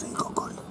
最高可以